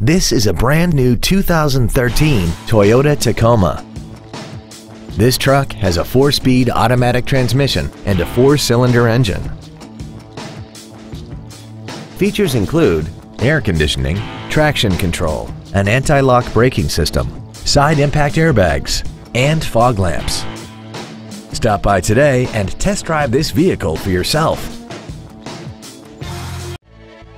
This is a brand new 2013 Toyota Tacoma. This truck has a four-speed automatic transmission and a four-cylinder engine. Features include air conditioning, traction control, an anti-lock braking system, side impact airbags, and fog lamps. Stop by today and test drive this vehicle for yourself.